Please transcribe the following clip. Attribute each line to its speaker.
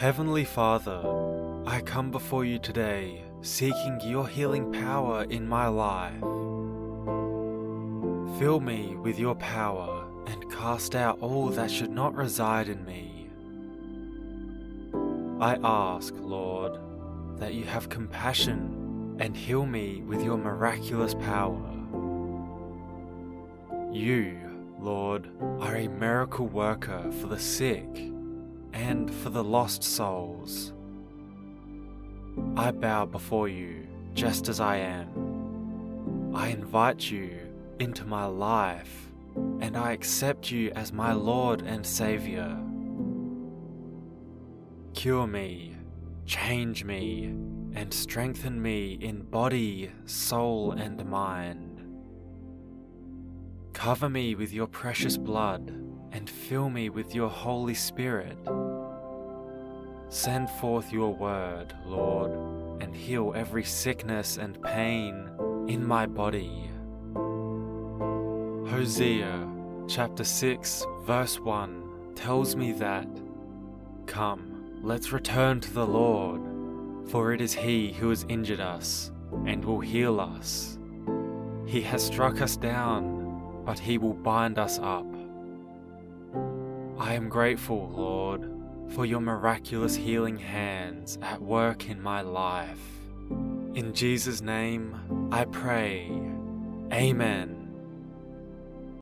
Speaker 1: Holy Father, I come before you today seeking your healing power in my life. Fill me with your power and cast out all that should not reside in me. I ask, Lord, that you have compassion and heal me with your miraculous power. You, Lord, are a miracle worker for the sick and for the lost souls. I bow before you just as I am. I invite you into my life and I accept you as my Lord and Saviour. Cure me, change me, and strengthen me in body, soul, and mind. Cover me with your precious blood and fill me with your Holy Spirit. Send forth your word, Lord, and heal every sickness and pain in my body. Hosea chapter 6, verse 1 tells me that, Come, let's return to the Lord, for it is He who has injured us and will heal us. He has struck us down, but He will bind us up. I am grateful, Lord, for your miraculous healing hands at work in my life. In Jesus' name, I pray. Amen.